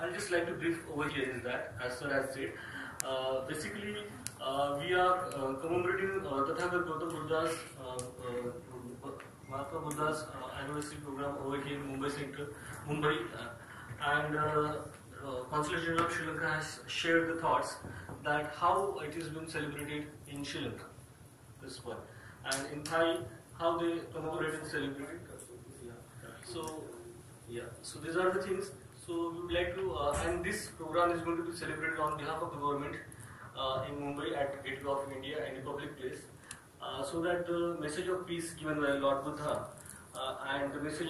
I'll just like to brief over here is that, as sir has said, uh, basically uh, we are uh, commemorating uh, Tathagat Gautam Buddha's uh, uh, Mahatma Buddha's uh, anniversary program over here in Mumbai Center, Mumbai, uh, and uh, uh, Consulate General of Sri Lanka has shared the thoughts that how it is being celebrated in Sri Lanka. This one, and in Thai, how they commemorate and celebrate. So, yeah. So these are the things. So we would like to, uh, and this program is going to be celebrated on behalf of the government uh, in Mumbai at Gateway of India and a public place, uh, so that the message of peace given by Lord Buddha uh, and the message